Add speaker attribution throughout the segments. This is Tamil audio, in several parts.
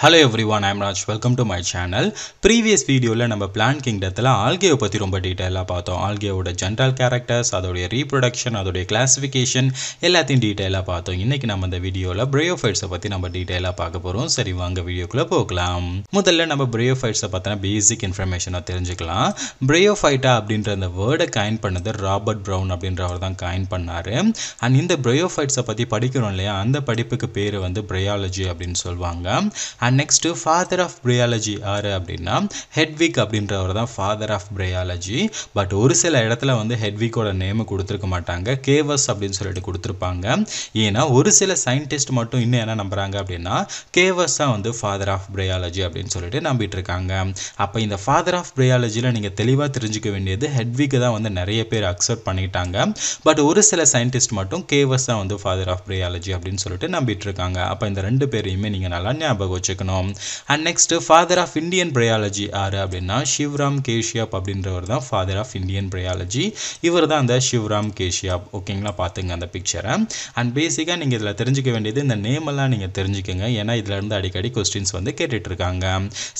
Speaker 1: Hello everyone I'm Raj welcome to my channel previous வீடியோவில் நம்ம பிளான் கிங்டத்தில் ஆல்கேவை பற்றி ரொம்ப டீட்டெயிலாக பார்த்தோம். ஆல்கேவோட ஜென்ரல் கேரக்டர்ஸ் அதோடைய ரீப்ரொடக்ஷன் அதோடைய கிளாஸிஃபிகேஷன் எல்லாத்தையும் டீட்டெயிலாக பார்த்தோம். இன்றைக்கி நம்ம இந்த வீடியோவில் பிரயோஃபைட்ஸை பற்றி நம்ம டீட்டெயிலாக பார்க்க போகிறோம் சரி வாங்க வீடியோக்குள்ளே போகலாம். முதல்ல நம்ம பிரயோஃபைட்ஸை பற்றின பேசிக் இன்ஃபர்மேஷனை தெரிஞ்சுக்கலாம். பிரயோஃபைட்டா அப்படின்ற அந்த வேர்டை காயின் பண்ணது ராபர்ட் ப்ரௌன் அப்படின்றவர் தான் காயின் பண்ணார். அண்ட் இந்த பிரயோஃபைட்ஸை பற்றி படிக்கிறோம் இல்லையா? அந்த படிப்புக்கு பேர் வந்து பிரயாலஜி அப்படின்னு சொல்லுவாங்க. And next father of bryology யார் அப்படின்னா ஹெட்விக் அப்படின்றவர் தான் ஃபாதர் ஆஃப் பிரையாலஜி பட் ஒரு சில இடத்துல வந்து ஹெட்விக்கோட நேமு கொடுத்துருக்க மாட்டாங்க. கேவஸ் அப்படின்னு சொல்லிட்டு கொடுத்துருப்பாங்க. ஏன்னா ஒரு சில சயின்டிஸ்ட் மட்டும் இன்னும் என்ன நம்புகிறாங்க அப்படின்னா கேவஸ் தான் வந்து ஃபாதர் ஆஃப் பிரையாலஜி அப்படின்னு சொல்லிட்டு நம்பிட்டு இருக்காங்க. அப்போ இந்த ஃபாதர் ஆஃப் பிரையாலஜியில் நீங்கள் தெளிவாக தெரிஞ்சுக்க வேண்டியது ஹெட்விக்கு தான் வந்து நிறைய பேர் அக்செப்ட் பண்ணிட்டாங்க. பட் ஒரு சில சயின்டிஸ்ட் மட்டும் கேவஸ் தான் வந்து ஃபாதர் ஆஃப் பிரையாலஜி அப்படின்னு சொல்லிட்டு நம்பிட்டு இருக்காங்க. அப்போ இந்த ரெண்டு பேரையுமே நீங்கள் நல்லா ஞாபகம் தெரிஞ்சுக்கணும் and next father of Indian bryology யார் அப்படின்னா சிவ்ராம் கேஷியாப் அப்படின்றவர் தான் ஃபாதர் ஆஃப் இந்தியன் பிரையாலஜி இவர் தான் அந்த சிவ்ராம் கேஷியாப் ஓகேங்களா பார்த்துங்க அந்த பிக்சரை அண்ட் பேசிக்காக நீங்கள் இதில் தெரிஞ்சுக்க வேண்டியது இந்த நேம் எல்லாம் நீங்கள் தெரிஞ்சுக்கோங்க. ஏன்னா இதுல இருந்து அடிக்கடி கொஸ்டின்ஸ் வந்து கேட்டுட்டு இருக்காங்க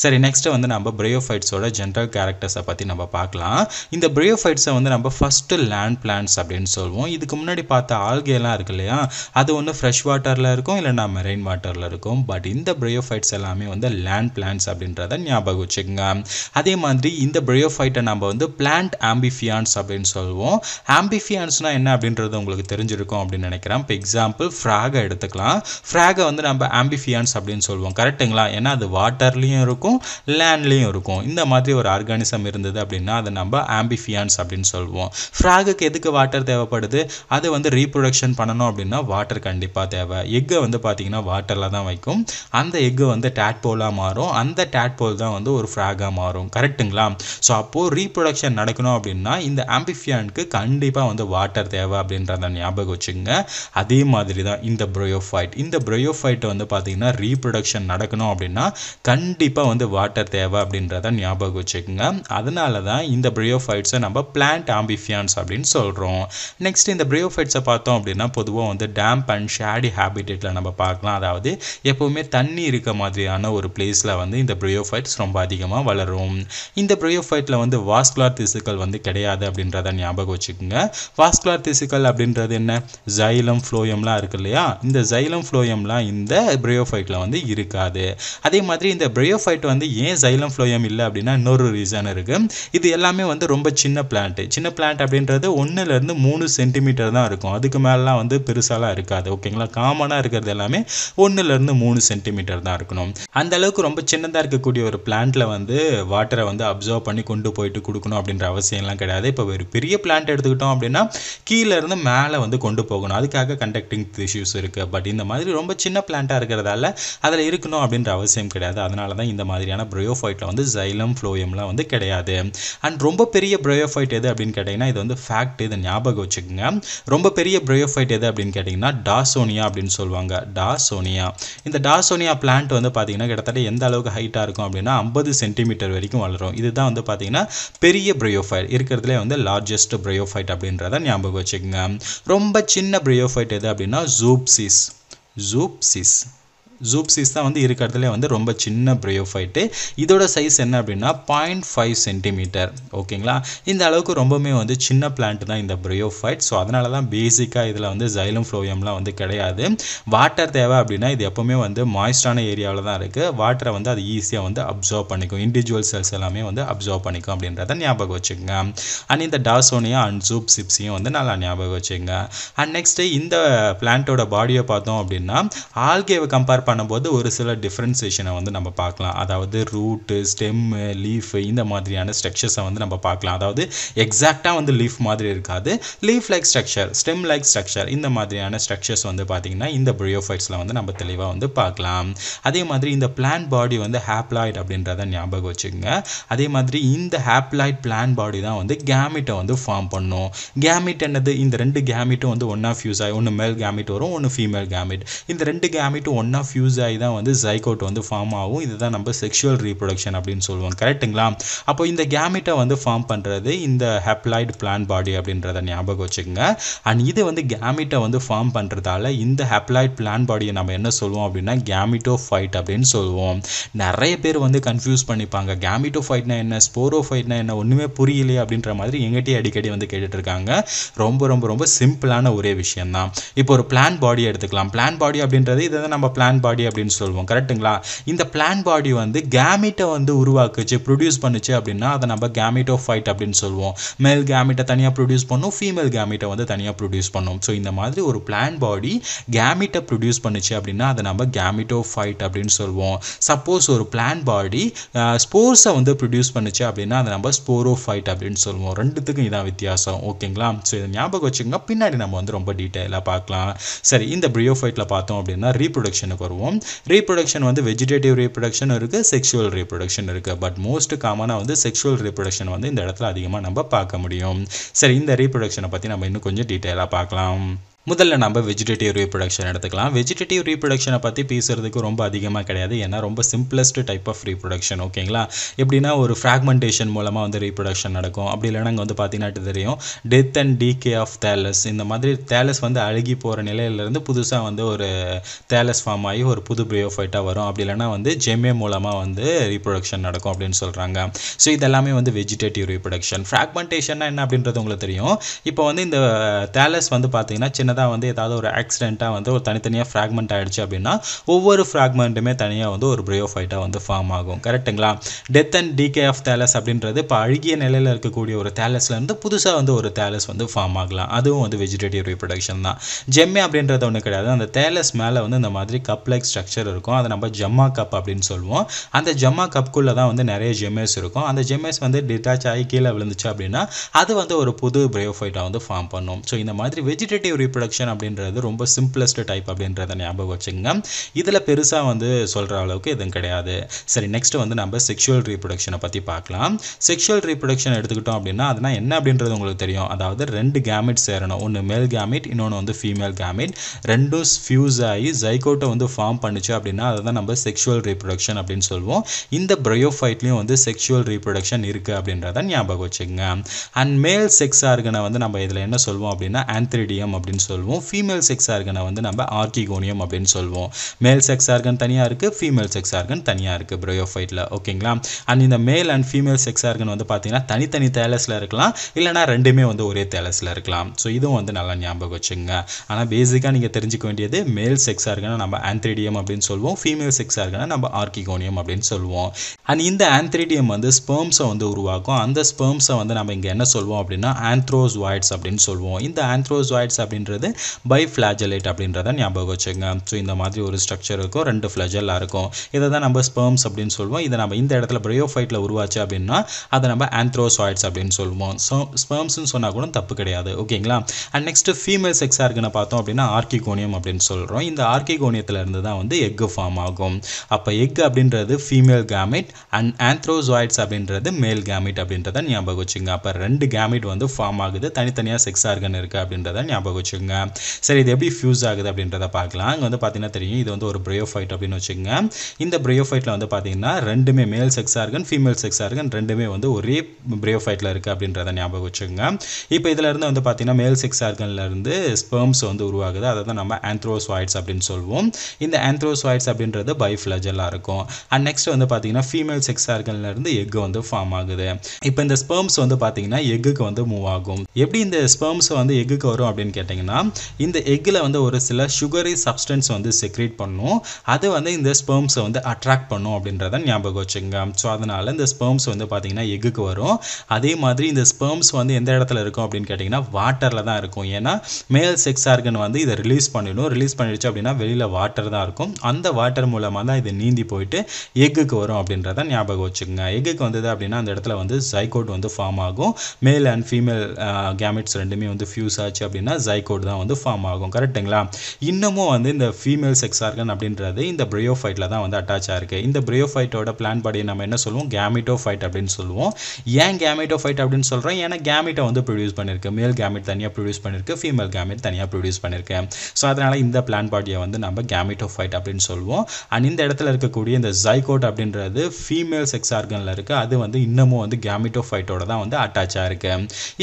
Speaker 1: சரி நெக்ஸ்ட் வந்து நம்ம பிரயோஃபைட்ஸோட ஜென்ரல் கேரக்டர்ஸை பற்றி நம்ம பார்க்கலாம். இந்த பிரயோஃபைட்ஸை வந்து நம்ம ஃபஸ்ட்டு லேண்ட் பிளான்ஸ் அப்படின்னு சொல்லுவோம் இதுக்கு முன்னாடி பார்த்த ஆல்கேலாம் இருக்கு இல்லையா? அது ஒன்று ஃப்ரெஷ் வாட்டரில் இருக்கும் இல்லைனா மெரைன் வாட்டரில் இருக்கும். பட் இந்த பிரயோஃபைட்ஸ் எல்லாமே வந்து லேண்ட் பிளான்ஸ் அப்படின்றத ஞாபகம் வச்சுக்கோங்க. அதே மாதிரி இந்த பிரையோஃபைட்டை நம்ம வந்து பிளான்ட் ஆம்பிஃபியான்ஸ் அப்படின்னு சொல்லுவோம். ஆம்பிஃபியான்ஸ்னால் என்ன அப்படின்றது உங்களுக்கு தெரிஞ்சிருக்கும் அப்படின்னு நினைக்கிறேன். இப்போ எக்ஸாம்பிள் ஃப்ராகை எடுத்துக்கலாம். ஃப்ராகை வந்து நம்ம ஆம்பிஃபியான்ஸ் அப்படின்னு சொல்லுவோம். கரெக்ட்டுங்களா? ஏன்னா அது வாட்டர்லேயும் இருக்கும் லேண்ட்லேயும் இருக்கும். இந்த மாதிரி ஒரு ஆர்கானிசம் இருந்தது அப்படின்னா அதை நம்ம ஆம்பிஃபியான்ஸ் அப்படின்னு சொல்லுவோம். ஃப்ராகுக்கு எதுக்கு வாட்டர் தேவைப்படுது? அது வந்து ரீப்ரொடக்ஷன் பண்ணணும் அப்படின்னா வாட்டர் கண்டிப்பாக தேவை. எக்கை வந்து பார்த்தீங்கன்னா வாட்டரில் தான் வைக்கும். அந்த எக்கு வந்து டேட்போலாக மாறும். அந்த டேட்போல் தான் வந்து ஒரு ஃப்ராகாக மாறும். கரெக்ட்டுங்களா ஸோ அப்போது ரீப்ரொடக்ஷன் நடக்கணும் அப்படின்னா இந்த ஆம்பிஃபியானுக்கு கண்டிப்பாக வந்து வாட்டர் தேவை அப்படின்றத ஞாபகம் வச்சுங்க அதே மாதிரி தான் இந்த ப்ரோயோஃபைட் இந்த ப்ரையோஃபைட் வந்து பார்த்தீங்கன்னா ரீப்ரொடக்ஷன் நடக்கணும் அப்படின்னா கண்டிப்பாக வந்து வாட்டர் தேவை அப்படின்றத ஞாபகம் வச்சுக்கோங்க. அதனால தான் இந்த ப்ரையோஃபைட்ஸை நம்ம பிளான்ட் ஆம்பிஃபியான்ஸ் அப்படின்னு சொல்கிறோம் நெக்ஸ்ட் இந்த ப்ரையோஃபைட்ஸை பார்த்தோம் அப்படின்னா பொதுவாக வந்து டேம்ப் அண்ட் ஷேடி ஹேபிட்டேட்டில் நம்ம பார்க்கலாம். அதாவது எப்போவுமே தண்ணி இருக்க மாதிரியான ஒரு பிளேஸில் வந்து இந்த ப்ரையோஃபைட்ஸ் ரொம்ப அதிகமாக வளரும். இந்த ப்ரையோஃபைட்டில் வந்து வாஸ்குலார் திசுக்கள் வந்து கிடையாது அப்படின்றத ஞாபகம் வச்சுக்கோங்க. வாஸ்குலார் திசுக்கள் அப்படின்றது என்ன? ஜைலம் ஃப்ளோயம்லாம் இருக்கு இல்லையா? இந்த ஜைலம் ஃப்ளோயம்லாம் இந்த ப்ரையோஃபைட்டில் வந்து இருக்காது. அதே மாதிரி இந்த ப்ரையோஃபைட் வந்து ஏன் ஜைலம் ஃப்ளோயம் இல்லை அப்படின்னா இன்னொரு ரீசன் இருக்குது இது எல்லாமே வந்து ரொம்ப சின்ன பிளான்ட் சின்ன பிளான்ட் அப்படின்றது ஒன்றுலேருந்து மூணு சென்டிமீட்டர் தான் இருக்கும். அதுக்கு மேலாம் வந்து பெருசாலாம் இருக்காது. ஓகேங்களா? காமனாக இருக்கிறது எல்லாமே ஒன்றுலேருந்து மூணு சென்டிமீட்டர் தான் இருக்கும். கொடுக்கணும் அந்த அளவுக்கு ரொம்ப சின்னதாக இருக்கக்கூடிய ஒரு பிளான்ட்ல வந்து வாட்டரை வந்து அப்சர்வ் பண்ணி கொண்டு போயிட்டு கொடுக்கணும் அப்படின்ற அவசியம்லாம் கிடையாது. இப்போ ஒரு பெரிய பிளான்ட் எடுத்துக்கிட்டோம் அப்படின்னா கீழே இருந்து மேலே வந்து கொண்டு போகணும். அதுக்காக கண்டக்டிங் இஷ்யூஸ் இருக்குது பட் இந்த மாதிரி ரொம்ப சின்ன பிளான்ட்டாக இருக்கிறதால அதில் இருக்கணும் அப்படின்ற அவசியம் கிடையாது. அதனால தான் இந்த மாதிரியான ப்ரையோஃபைட்டில் வந்து ஜைலம் ஃப்ளோயம்லாம் வந்து கிடையாது. அண்ட் ரொம்ப பெரிய ப்ரையோஃபைட் எது அப்படின்னு கேட்டிங்கன்னா இது வந்து ஃபேக்ட் இதை ஞாபகம் வச்சுக்கோங்க. ரொம்ப பெரிய ப்ரையோஃபைட் எது அப்படின்னு கேட்டிங்கன்னா டாசோனியா அப்படின்னு சொல்லுவாங்க. டாசோனியா இந்த டாசோனியா பிளான்ட் வந்து பார்த்தீங்கன்னா கிட்டத்தட்ட எந்த அளவுக்கு ஹைட்டாக இருக்கும் அப்படின்னா ஐம்பது சென்டிமீட்டர் வரைக்கும் வளரும். இதுதான் வந்து பார்த்தீங்கன்னா பெரிய ப்ரையோஃபைட் இருக்கிறதுலே வந்து லார்ஜஸ்ட் ப்ரையோஃபைட் அப்படின்றத ஞாபகம் வச்சுக்கோங்க. ரொம்ப சின்ன ப்ரையோஃபைட் எது அப்படின்னா ஜூப்சிஸ் ஜூப்சிஸ் ஜூப்சிஸ் தான் வந்து இருக்கிறதுலே வந்து ரொம்ப சின்ன ப்ரையோஃபைட்டு இதோட சைஸ் என்ன அப்படின்னா பாயிண்ட் ஃபைவ் சென்டிமீட்டர் ஓகேங்களா? இந்த அளவுக்கு ரொம்பவுமே வந்து சின்ன பிளான்ட் தான் இந்த ப்ரையோஃபைட் ஸோ அதனால தான் பேசிக்காக இதில் வந்து ஜைலம் ஃப்ளோயம்லாம் வந்து கிடையாது. வாட்டர் தேவை அப்படின்னா இது எப்போவுமே வந்து மாய்ஸ்டான ஏரியாவில் தான் இருக்குது வாட்டரை வந்து அது ஈஸியாக வந்து அப்சர்வ் பண்ணிக்கும். இண்டிவிஜுவல் செல்ஸ் எல்லாமே வந்து அப்சர்வ் பண்ணிக்கும் அப்படின்றத ஞாபகம் வச்சுக்கோங்க. அண்ட் இந்த டாசோனியா அண்ட் ஜூப் சிப்ஸையும் வந்து நல்லா ஞாபகம் வச்சுங்க அண்ட் நெக்ஸ்ட்டு இந்த பிளான்ட்டோட பாடியை பார்த்தோம் அப்படின்னா ஆல்கேவை கம்பேர் பண்ணும்போது ஒரு சில டிஃப்ரென்சேஷனை வந்து நம்ம பார்க்கலாம். அதாவது ரூட்டு ஸ்டெம்மு லீஃப் இந்த மாதிரியான ஸ்ட்ரக்சர்ஸை வந்து நம்ம பார்க்கலாம். அதாவது எக்ஸாக்டாக வந்து லீஃப் மாதிரி இருக்காது. Leaf like structure stem like structure இந்த மாதிரியான ஸ்ட்ரக்சர்ஸ் வந்து பார்த்திங்கன்னா இந்த ப்ரியோஃபைட்ஸில் வந்து நம்ம தெளிவாக வந்து பார்க்கலாம். அதே மாதிரி இந்த பிளான் பாடி வந்து ஹேப்லாய்ட் அப்படின்றத ஞாபகம் வச்சுக்கோங்க. அதே மாதிரி இந்த ஹேப்லாய்ட் பிளான் பாடி தான் வந்து கேமிட்டை வந்து ஃபார்ம் பண்ணும். கேமிட் என்னது? இந்த ரெண்டு கேமிட்டும் வந்து ஒன் ஆஃப் யூஸ் ஆகி ஒன்று மேல் கேமிட் வரும் ஒன்று ஃபீமேல் கேமிட் இந்த ரெண்டு கேமிட்டும் ஒன் ஆஃப் ஃபியூஸ் ஆகி தான் வந்து ஜைகோட் வந்து ஃபார்ம் ஆகும். இதுதான் நம்ம செக்ஷுவல் ரீப்ரொடக்ஷன் அப்படின்னு சொல்லுவோம். கரெக்ட்டுங்களா அப்போ இந்த கேமிட்டை வந்து ஃபார்ம் பண்ணுறது இந்த ஹெப்ளாய்டு பிளான் பாடி அப்படின்றத ஞாபகம் வச்சுக்கோங்க. அண்ட் இது வந்து கேமிட்டை வந்து ஃபார்ம் பண்ணுறதால இந்த ஹெப்ளாய்ட் பிளான் பாடியை நம்ம என்ன சொல்லுவோம் அப்படின்னா கேமிட்டோ ஃபைட் அப்படின்னு சொல்லுவோம். நிறைய பேர் வந்து கன்ஃபியூஸ் பண்ணிப்பாங்க. கேமிட்டோ ஃபைட்னா என்ன ஸ்போரோ ஃபைட்னா என்ன ஒன்றுமே புரியலையே அப்படின்ற மாதிரி எங்கிட்டே அடிக்கடி வந்து கேட்டுட்ருக்காங்க ரொம்ப ரொம்ப ரொம்ப சிம்பிளான ஒரே விஷயம் தான் இப்போ ஒரு பிளான் பாடி எடுத்துக்கலாம். பிளான் பாடி அப்படின்றது இதை தான் நம்ம பிளான் பாடி அப்படின்னு சொல்லுவோம். கரெக்ட்டுங்களா இந்த பிளான் பாடி வந்து கேமிட்டை வந்து உருவாக்குச்சு ப்ரொடியூஸ் பண்ணுச்சு அப்படின்னா அதை நம்ம கேமிட்டோ ஃபைட் அப்படின்னு சொல்லுவோம். மேல் கேமிட்டை தனியாக ப்ரொடியூஸ் பண்ணும் ஃபீமேல் கேமிட்டை வந்து தனியாக ப்ரொடியூஸ் பண்ணும். ஸோ இந்த மாதிரி ஒரு பிளான் பாடி கேமிட்டை ப்ரொடியூஸ் பண்ணுச்சு அப்படின்னா அதை நம்ம கேமிட்டோ ஃபைட் அப்படின்னு சொல்லுவோம். சப்போஸ் ஒரு பிளான் பாடி ஸ்போர்ஸை வந்து ப்ரொடியூஸ் பண்ணுச்சு அப்படின்னா அதை நம்ம ஸ்போரோ ஃபைட் அப்படின்னு சொல்லுவோம். ரெண்டுத்துக்கும் இதான் வித்தியாசம். ஓகேங்களா ஸோ இதை ஞாபகம் வச்சுக்கோங்க. பின்னாடி நம்ம வந்து ரொம்ப டீட்டெயிலாக பார்க்கலாம். சரி இந்த பிரியோஃபைட்டில் பார்த்தோம் அப்படின்னா ரீப்ரொடக்ஷனுக்கு வருவோம். ரீப்ரொடக்ஷன் வந்து வெஜிடேட்டிவ் ரீப்ரொடக்ஷன் இருக்குது செக்ஷுவல் ரீப்ரொடக்ஷன் இருக்குது பட் மோஸ்ட் காமனாக வந்து செக்ஷுவல் ரீப்ரொடக்ஷன் வந்து இந்த இடத்துல அதிகமாக நம்ம பார்க்க முடியும். சரி இந்த ரீப்ரொடக்ஷனை பற்றி நம்ம இன்னும் கொஞ்சம் டீட்டெயிலாக பார்க்கலாம். முதல்ல நம்ம வெஜிடேட்டிவ் ரீப்ரொடக்ஷன் எடுத்துக்கலாம். வெஜிடேட்டிவ் ரீப்ரொடக்ஷனை பற்றி பேசுறதுக்கு ரொம்ப அதிகமாக கிடையாது. ஏன்னா ரொம்ப சிம்பிளஸ்ட் டைப் ஆஃப் ரீப்ரொடக்ஷன் ஓகேங்களா எப்படின்னா ஒரு ஃப்ராக்மெண்டேஷன் மூலமாக வந்து ரீப்ரொடக்ஷன் நடக்கும். அப்படி இல்லைனா அங்கே வந்து பார்த்தீங்கன்னா தெரியும் death and decay of thallus இந்த மாதிரி தேலஸ் வந்து அழுகி போகிற நிலையிலேருந்து புதுசாக வந்து ஒரு தேலஸ் ஃபார்ம் ஆகி ஒரு புது பிரியோஃபைட்டாக வரும். அப்படி இல்லைனா வந்து ஜெமே மூலமாக வந்து ரீப்ரொடக்ஷன் நடக்கும் அப்படின்னு சொல்கிறாங்க ஸோ இதெல்லாமே வந்து வெஜிடேட்டிவ் ரீப்ரொடக்ஷன் ஃப்ராக்மெண்டேஷன்னா என்ன அப்படின்றது உங்களுக்கு தெரியும். இப்போ வந்து இந்த uh, தேலஸ் வந்து பார்த்தீங்கன்னா சின்ன சின்னதாக வந்து ஏதாவது ஒரு ஆக்சிடெண்ட்டாக வந்து ஒரு தனித்தனியாக ஃப்ராக்மெண்ட் ஆகிடுச்சு அப்படின்னா ஒவ்வொரு ஃப்ராக்மெண்ட்டுமே தனியாக வந்து ஒரு பிரியோஃபைட்டாக வந்து ஃபார்ம் ஆகும். கரெக்ட்டுங்களா death and decay of thallus அப்படின்றது இப்போ அழுகிய நிலையில் இருக்கக்கூடிய ஒரு தேலஸ்லேருந்து புதுசாக வந்து ஒரு தேலஸ் வந்து ஃபார்ம் ஆகலாம். அதுவும் வந்து வெஜிடேட்டிவ் ரீப்ரொடக்ஷன் தான். ஜெம்மே அப்படின்றது ஒன்று கிடையாது. அந்த தேலஸ் மேலே வந்து இந்த மாதிரி கப் லைக் ஸ்ட்ரக்சர் இருக்கும். அதை நம்ம ஜம்மா கப் அப்படின்னு சொல்லுவோம். அந்த ஜம்மா கப்புக்குள்ளே தான் வந்து நிறைய ஜெம்மேஸ் இருக்கும். அந்த ஜெம்மேஸ் வந்து டிட்டாச் ஆகி கீழே விழுந்துச்சு அப்படின்னா அது வந்து ஒரு புது பிரையோஃபைட்டாக வந்து ஃபார்ம் பண்ணும். ஸோ இந்த மாதிரி வெஜிடேட்டிவ் ரீப்ரொடக்ஷன் அப்படின்றது ரொம்ப சிம்பிளஸ்ட் டைப் அப்படின்றத ஞாபகம் வச்சுங்க இதில் பெருசாக வந்து சொல்கிற அளவுக்கு எதுவும் கிடையாது. சரி நெக்ஸ்ட் வந்து நம்ம செக்ஷுவல் ரீப்ரொடக்ஷனை பற்றி பார்க்கலாம். செக்ஷுவல் ரீப்ரொடக்ஷன் எடுத்துக்கிட்டோம் அப்படின்னா அதுனா என்ன அப்படின்றது உங்களுக்கு தெரியும். அதாவது ரெண்டு கேமிட் சேரணும். ஒன்று மேல் கேமிட் இன்னொன்று வந்து ஃபீமேல் கேமிட் ரெண்டும் ஃபியூஸ் ஆகி ஜைகோட்டை வந்து ஃபார்ம் பண்ணுச்சு அப்படின்னா அதை தான் நம்ம செக்ஷுவல் ரீப்ரொடக்ஷன் அப்படின்னு சொல்லுவோம். இந்த ப்ரையோஃபைட்லேயும் வந்து செக்ஷுவல் ரீப்ரொடக்ஷன் இருக்குது அப்படின்றத ஞாபகம் வச்சுங்க அண்ட் மேல் செக்ஸ் ஆர்கனை வந்து நம்ம இதில் என்ன சொல்லுவோம் அப்படின்னா ஆந்த்ரிடியம் அப்படின்னு சொல்லுவோம் ஃபீமேல் செக்ஸ் ஆர்கனை வந்து நம்ம ஆர்கிகோனியம் அப்படின்னு சொல்லுவோம் மேல் செக்ஸ் ஆர்கன் தனியாக இருக்குது ஃபீமேல் செக்ஸ் ஆர்கன் தனியாக இருக்குது ப்ரையோஃபைட்டில் ஓகேங்களா அண்ட் இந்த male and female sex organ வந்து பார்த்தீங்கன்னா தனித்தனி தேலஸில் இருக்கலாம். இல்லைனா ரெண்டுமே வந்து ஒரே தேலஸில் இருக்கலாம். ஸோ இதுவும் வந்து நல்லா ஞாபகம் வச்சுங்க ஆனால் பேசிக்காக நீங்கள் தெரிஞ்சுக்க வேண்டியது மேல் செக்ஸ் ஆர்கனை நம்ம ஆந்த்ரிடியம் அப்படின்னு சொல்லுவோம் ஃபீமேல் செக்ஸ் ஆர்கனை நம்ம ஆர்கிகோனியம் அப்படின்னு சொல்லுவோம் அண்ட் இந்த ஆந்த்ரிடியம் வந்து ஸ்பெர்ம்ஸை வந்து உருவாக்கும். அந்த ஸ்பெர்ம்ஸை வந்து நம்ம இங்கே என்ன சொல்லுவோம் அப்படின்னா ஆந்த்ரோஸ்வாய்ட்ஸ் அப்படின்னு சொல்லுவோம் இந்த ஆந்த்ரோஸ்வாய்ட்ஸ் அப்படின்றது பை ஃப்ளாஜலேட் அப்படின்றத ஞாபகம் வச்சுங்க ஸோ இந்த மாதிரி ஒரு ஸ்ட்ரக்சர் இருக்கும். ரெண்டு ஃப்ளஜல்லாக இருக்கும். இதை தான் நம்ம ஸ்பெர்ம்ஸ் அப்படின்னு சொல்லுவோம். இதை நம்ம இந்த இடத்துல பிரயோஃபைட்டில் உருவாச்சு அப்படின்னா அதை நம்ம ஆந்த்ரோசாய்ட்ஸ் அப்படின்னு சொல்லுவோம். ஸோ ஸ்பெர்ம்ஸ்னு சொன்னால் கூட தப்பு கிடையாது. ஓகேங்களா அண்ட் நெக்ஸ்ட் ஃபீமேல் செக்ஸாக இருக்குன்னு பார்த்தோம் அப்படின்னா ஆர்கிகோனியம் அப்படின்னு சொல்கிறோம் இந்த ஆர்கிகோனியத்தில் இருந்து தான் வந்து எக்கு ஃபார்ம் ஆகும். அப்போ எக் அப்படின்றது ஃபீமேல் கேமிட் அண்ட் ஆந்த்ரோசாய்ட்ஸ் அப்படின்றது மேல் கேமிட் அப்படின்றத ஞாபகம் வச்சுங்க அப்போ ரெண்டு கேமிட் வந்து ஃபார்ம் ஆகுது. தனித்தனியாக செக்ஸ் ஆர்கன் இருக்குது அப்படின்றத ஞாபகம் வச்சுங்க சரி இது எப்படி ஃபியூஸ் ஆகுது அப்படின்றத பார்க்கலாம். அங்கே வந்து பார்த்தீங்கன்னா தெரியும். இது வந்து ஒரு பிரையோஃபைட் அப்படின்னு வச்சுக்கோங்க. இந்த ப்ரையோஃபைட்டில் வந்து பார்த்தீங்கன்னா ரெண்டுமே male sex organ female sex organ ரெண்டுமே வந்து ஒரே பிரையோஃபைட்டில் இருக்குது அப்படின்றத ஞாபகம் வச்சுக்கோங்க. இப்போ இதில் இருந்து வந்து பார்த்தீங்கன்னா மேல் செக்ஸ் ஆர்கன்லேருந்து ஸ்பெர்ம்ஸ் வந்து உருவாகுது. அதை தான் நம்ம ஆந்த்ரோஸ்வாய்ட்ஸ் அப்படின்னு சொல்லுவோம் இந்த ஆந்த்ரோஸ்வாய்ட்ஸ் அப்படின்றது பைஃப்ளஜலாக இருக்கும். அண்ட் நெக்ஸ்ட் வந்து பார்த்தீங்கன்னா ஃபீமேல் செக்ஸ் ஆர்கன்லேருந்து எக் வந்து ஃபார்ம் ஆகுது. இப்போ இந்த ஸ்பெர்ம்ஸ் வந்து பார்த்தீங்கன்னா எக்குக்கு வந்து மூவ் ஆகும். எப்படி இந்த ஸ்பெர்ம்ஸ் வந்து எக்குக்கு வரும் அப்படின்னு கேட்டிங்கன்னா இந்த எக்கில் வந்து ஒரு சில சுகரி சப்ஸ்டன்ஸ் வந்து செக்ரேட் பண்ணும். அது வந்து இந்த ஸ்பெர்ம்ஸை வந்து அட்ராக்ட் பண்ணும் அப்படின்றத ஞாபகம் வச்சுங்க ஸோ அதனால் இந்த ஸ்பெர்ம்ஸ் வந்து பார்த்தீங்கன்னா எக்குக்கு வரும். அதே மாதிரி இந்த ஸ்பெர்ம்ஸ் வந்து எந்த இடத்துல இருக்கும் அப்படின்னு கேட்டிங்கன்னா வாட்டரில் தான் இருக்கும். ஏன்னா மேல் செக்ஸ் ஆர்கன் வந்து இதை ரிலீஸ் பண்ணிடும். ரிலீஸ் பண்ணிடுச்சு அப்படின்னா வெளியில் வாட்டர் தான் இருக்கும். அந்த வாட்டர் மூலமாக தான் இது நீந்தி போயிட்டு எக்குக்கு வரும் அப்படின்றத ஞாபகம் வச்சுக்கோங்க. எக்குக்கு வந்தது அப்படின்னா அந்த இடத்துல வந்து ஜைகோட் வந்து ஃபார்ம் ஆகும். மேல் அண்ட் ஃபீமேல் கேமெட்ஸ் ரெண்டுமே வந்து ஃபியூஸ் ஆச்சு அப்படின்னா ஜைகோட் தான் வந்து ஃபார்ம் ஆகும். கரெக்ட்டுங்களா இன்னமும் வந்து இந்த ஃபீமேல் செக்ஸ் ஆர்கன் அப்படின்றது இந்த பிரையோஃபைட்டில் தான் வந்து அட்டாச் ஆயிருக்கு. இந்த பிரையோஃபைட்டோட பிளான் படி நம்ம என்ன சொல்லுவோம்? கேமிட்டோஃபைட் அப்படின்னு சொல்லுவோம். ஏன் கேமிட்டோஃபைட் அப்படின்னு சொல்கிறோம் ஏன்னா கேமிட்டை வந்து ப்ரொடியூஸ் பண்ணியிருக்கு மேல் கேமிட் தனியாக ப்ரொடியூஸ் பண்ணியிருக்கு ஃபீமேல் கேமிட் தனியாக ப்ரொடியூஸ் பண்ணியிருக்கு ஸோ அதனால் இந்த பிளான் பாடியை வந்து நம்ம கேமிட்டோஃபைட் அப்படின்னு சொல்லுவோம். அண்ட் இந்த இடத்துல இருக்கக்கூடிய இந்த ஜைகோட் அப்படின்றது ஃபீமேல் செக்ஸ் ஆர்கனில் இருக்குது அது வந்து இன்னமும் வந்து கேமிட்டோஃபைட்டோட தான் வந்து அட்டாச் ஆயிருக்கு.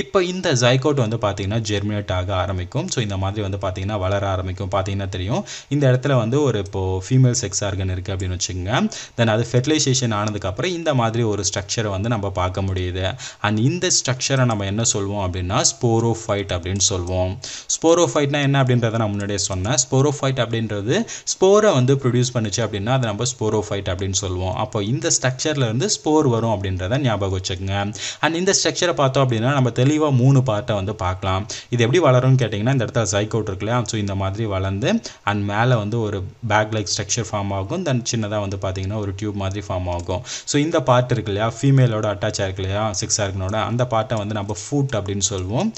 Speaker 1: இப்போ இந்த ஜைகோட் வந்து பார்த்தீங்கன்னா ஜெர்மினேட் ஆக ஆரம்பிக்கும். ஸோ இந்த மாதிரி வந்து பார்த்தீங்கன்னா வளர ஆரம்பிக்கும். பார்த்தீங்கன்னா தெரியும். இந்த இடத்துல வந்து ஒரு இப்போது ஃபீமேல் செக்ஸ் ஆர்கன் இருக்குது அப்படின்னு வச்சுக்கோங்க. தென் அது ஃபெர்டிலைசேஷன் ஆனதுக்கப்புறம் இந்த மாதிரி ஒரு ஸ்ட்ரக்சரை வந்து நம்ம பார்க்க முடியுது. அண்ட் இந்த ஸ்ட்ரக்சரை நம்ம என்ன சொல்வோம் அப்படின்னா ஸ்போரோஃபைட் அப்படின்னு சொல்வோம். ஸ்போரோஃபைட்னா என்ன அப்படின்றத நான் முன்னாடியே சொன்னேன். ஸ்போரோஃபைட் அப்படின்றது ஸ்போரை வந்து ப்ரொடியூஸ் பண்ணுச்சு அப்படின்னா அதை நம்ம ஸ்போரோஃபைட் அப்படின்னு சொல்லுவோம் அப்போ இந்த ஸ்ட்ரக்சரில் இருந்து ஸ்போர் வரும் அப்படின்றத ஞாபகம் வச்சுக்கோங்க. அண்ட் இந்த ஸ்ட்ரக்சரை பார்த்தோம் அப்படின்னா நம்ம தெளிவாக மூணு பார்ட்டை வந்து பார்க்கலாம். இது எப்படி வளரும்னு கேட்டிங்கன்னா இந்த இடத்துல ஜைகோட் இருக்கு இல்லையா ஸோ இந்த மாதிரி வளர்ந்து அண்ட் மேலே வந்து ஒரு பேக் லைக் ஸ்ட்ரக்சர் ஃபார்ம் ஆகும். தென் சின்னதாக வந்து பார்த்தீங்கன்னா ஒரு டியூப் மாதிரி ஃபார்ம் ஆகும். ஸோ இந்த பார்ட் இருக்கு இல்லையா ஃபீமேலோட அட்டாச் ஆயிருக்கு இல்லையா சிக்ஸ் ஆர்கனோட அந்த பார்ட்டை வந்து நம்ம ஃபுட் அப்படின்னு சொல்லுவோம்.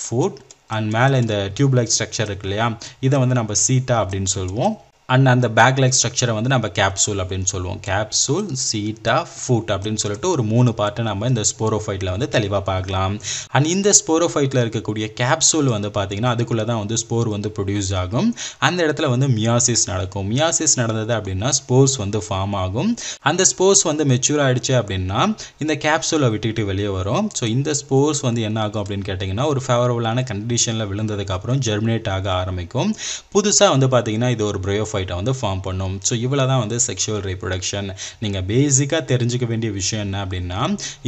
Speaker 1: ஃபுட் அண்ட் மேலே இந்த டியூப் லைக் ஸ்ட்ரக்சர் இருக்கு இல்லையா இதை வந்து நம்ம சீட்டா அப்படின்னு சொல்லுவோம். அண்ட் அந்த பேக் லைக் ஸ்ட்ரக்சரை வந்து நம்ம கேப்சூல் அப்படின்னு சொல்லுவோம். கேப்சூல் சீட்டா ஃபுட் அப்படின்னு சொல்லிட்டு ஒரு மூணு பார்ட்டை நம்ம இந்த ஸ்போரோஃபைட்டில் வந்து தெளிவாக பார்க்கலாம். அண்ட் இந்த ஸ்போரோஃபைட்டில் இருக்கக்கூடிய கேப்சூல் வந்து பார்த்திங்கன்னா அதுக்குள்ளே தான் வந்து ஸ்போர் வந்து ப்ரொடியூஸ் ஆகும். அந்த இடத்துல வந்து மியாசிஸ் நடக்கும். மியாசிஸ் நடந்தது அப்படின்னா ஸ்போர்ஸ் வந்து ஃபார்ம் ஆகும். அந்த ஸ்போர்ஸ் வந்து மெச்சூர் ஆகிடுச்சு அப்படின்னா இந்த கேப்சூலை விட்டுக்கிட்டு வெளியே வரும். ஸோ இந்த ஸ்போர்ஸ் வந்து என்ன ஆகும் அப்படின்னு கேட்டிங்கன்னா ஒரு ஃபேவரபுளான கண்டிஷனில் விழுந்ததுக்கப்புறம் ஜெர்மினேட் ஆக ஆரம்பிக்கும். புதுசாக வந்து பார்த்திங்கன்னா இது ஒரு ப்ரையோ ஃபைட்டை வந்து ஃபார்ம் பண்ணும். ஸோ இவ்வளோ தான் வந்து செக்ஷுவல் ரீப்ரொடக்ஷன் நீங்கள் பேசிக்காக தெரிஞ்சுக்க வேண்டிய விஷயம் என்ன அப்படின்னா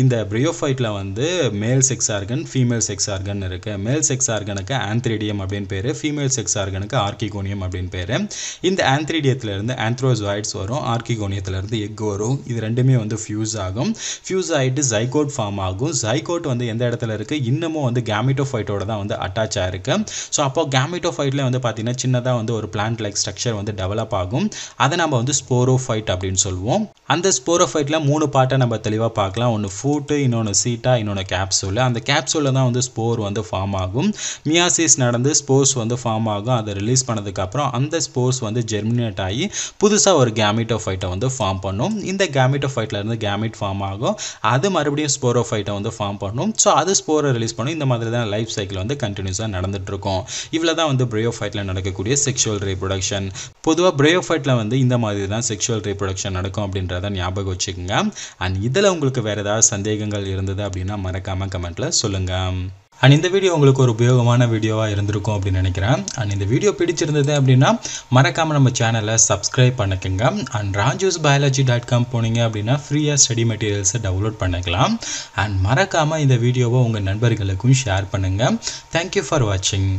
Speaker 1: இந்த ப்ரியோஃபைட்டில் வந்து male sex organ female sex organ இருக்குது மேல் செக்ஸ் ஆர்கனுக்கு ஆந்த்ரிடியம் அப்படின்னு பேர் ஃபீமேல் செக்ஸ் ஆர்கனுக்கு ஆர்கிகோனியம் அப்படின்னு பேர். இந்த ஆந்த்ரிடியத்துலேருந்து ஆந்த்ரோசாய்ட்ஸ் வரும் ஆர்கிகோனியத்துலேருந்து எக் வரும். இது ரெண்டுமே வந்து ஃபியூஸ் ஆகும். ஃபியூஸ் ஆகிட்டு ஜைகோட் ஃபார்ம் ஆகும். ஜைகோட் வந்து எந்த இடத்துல இருக்குது இன்னமும் வந்து கேமிட்டோஃபைட்டோட தான் வந்து அட்டாச் ஆயிருக்கு ஸோ அப்போ கேமிட்டோஃபைட்டில் வந்து பார்த்தீங்கன்னா சின்னதாக வந்து ஒரு பிளான்ட் லைக் ஸ்ட்ரக்சர் வந்து டெவலப் ஆகும். அதை நம்ம வந்து ஸ்போரோஃபைட் அப்படின்னு சொல்லுவோம். அந்த ஸ்போரோஃபைட்டில் மூணு பார்ட்டை நம்ம தெளிவாக பார்க்கலாம். ஒன்று ஃபூட்டு இன்னொன்று சீட்டா இன்னொன்று கேப்சூல் அந்த கேப்சூலில் தான் வந்து ஸ்போர் வந்து ஃபார்ம் ஆகும். மியாசிஸ் நடந்து ஸ்போர்ஸ் வந்து ஃபார்ம் ஆகும். அதை ரிலீஸ் பண்ணதுக்கப்புறம் அந்த ஸ்போர்ஸ் வந்து ஜெர்மினேட் ஆகி புதுசாக ஒரு கேமிட்டோஃபைட்டை வந்து ஃபார்ம் பண்ணும். இந்த கேமிட்டோஃபைட்டில் இருந்து கேமிட் ஃபார்ம் ஆகும். அது மறுபடியும் ஸ்போரோஃபைட்டை வந்து ஃபார்ம் பண்ணும். ஸோ அது ஸ்போரை ரிலீஸ் பண்ணும். இந்த மாதிரி தான் லைஃப் சைக்கிள் வந்து கண்டினியூஸாக நடந்துகிட்ருக்கும் இவ்வளோ தான் வந்து ப்ரையோஃபைட்டில் நடக்கக்கூடிய செக்ஷுவல் ரீப்ரொடக்ஷன் பொதுவாக ப்ரையோஃபைட்டில் வந்து இந்த மாதிரி தான் செக்ஷுவல் ரீப்ரொடக்ஷன் நடக்கும் அப்படின்றத ஞாபகம் வச்சுக்கோங்க. அண்ட் இதில் உங்களுக்கு வேறு ஏதாவது சந்தேகங்கள் இருந்தது அப்படின்னா மறக்காமல் கமெண்ட்டில் சொல்லுங்கள் அண்ட் இந்த வீடியோ உங்களுக்கு ஒரு உபயோகமான வீடியோவாக இருந்திருக்கும் அப்படின்னு நினைக்கிறேன். அண்ட் இந்த வீடியோ பிடிச்சிருந்தது அப்படின்னா மறக்காமல் நம்ம சேனலை சப்ஸ்கிரைப் பண்ணிக்கோங்க. And Raju's biology dot com போனீங்க அப்படின்னா ஃப்ரீயாக ஸ்டடி மெட்டீரியல்ஸை டவுன்லோட் பண்ணிக்கலாம். அண்ட் மறக்காமல் இந்த வீடியோவை உங்கள் நண்பர்களுக்கும் ஷேர் பண்ணுங்கள் தேங்க்யூ ஃபார் வாட்சிங்